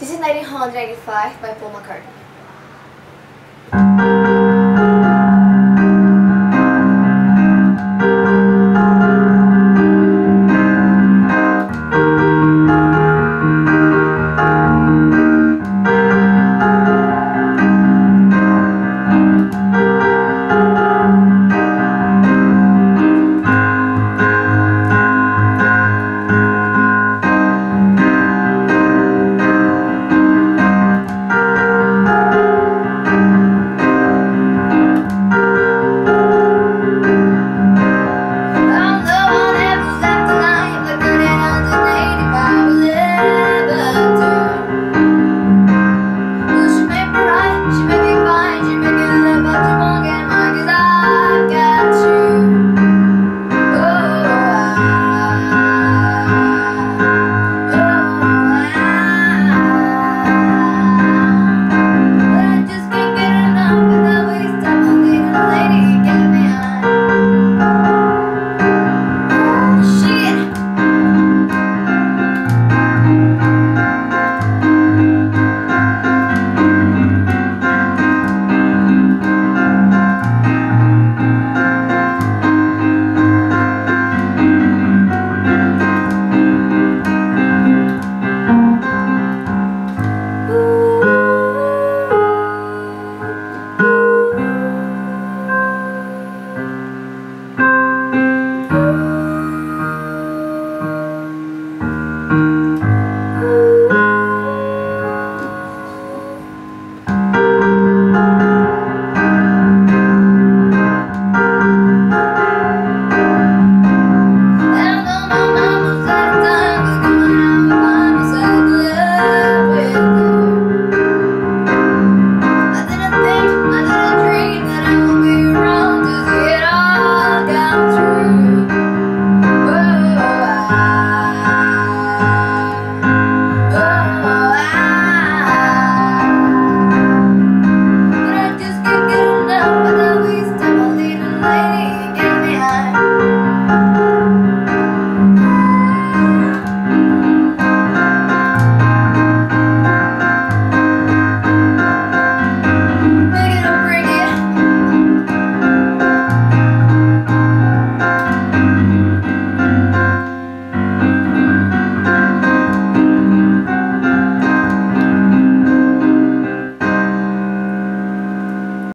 This is 1985 by Paul McCartney.